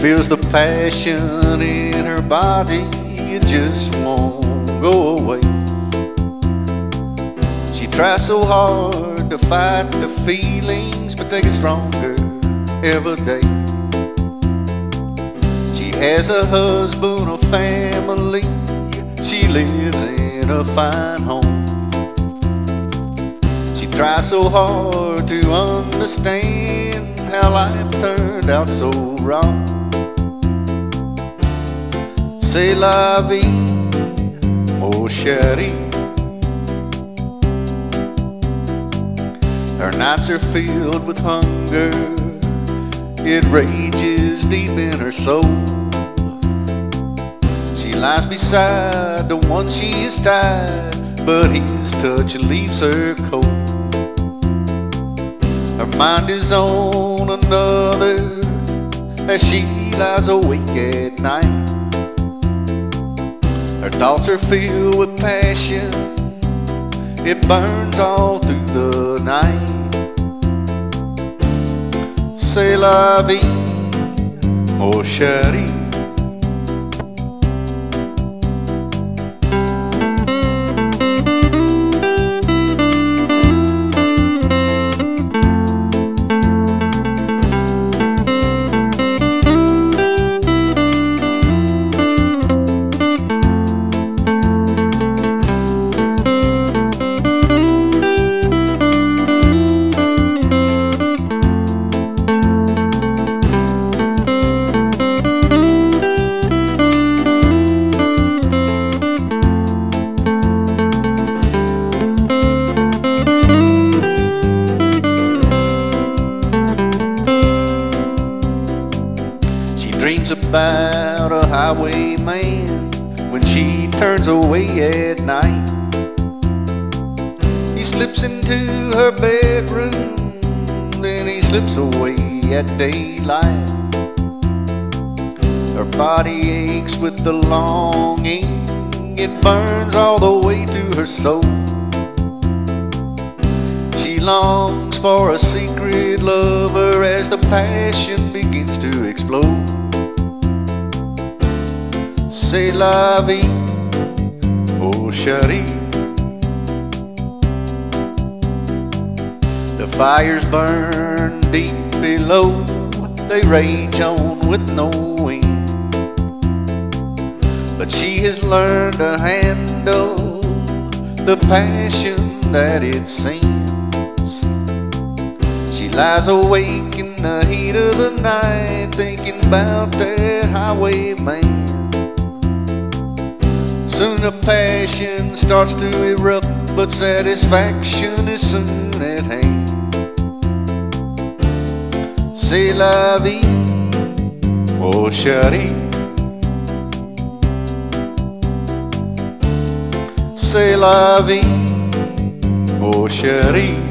feels the passion in her body, it just won't go away. She tries so hard to fight the feelings, but they get stronger every day. She has a husband, a family, she lives in a fine home. She tries so hard to understand how life turned out so wrong. C'est la vie, mon chéri. Her nights are filled with hunger, it rages deep in her soul. She lies beside the one she is tied, but his touch leaves her cold. Her mind is on another as she lies awake at night. Her thoughts are filled with passion, it burns all through the night. C'est la vie, oh, chéri. About a highwayman when she turns away at night. He slips into her bedroom, then he slips away at daylight. Her body aches with the longing, it burns all the way to her soul. She longs for a secret lover as the passion begins to explode. C'est la vie, oh chérie. The fires burn deep below, they rage on with no wind. But she has learned to handle the passion that it seems. She lies awake in the heat of the night, thinking about that highwayman. Soon the passion starts to erupt, but satisfaction is soon at hand. C'est la vie, oh chérie. C'est la vie, oh chérie.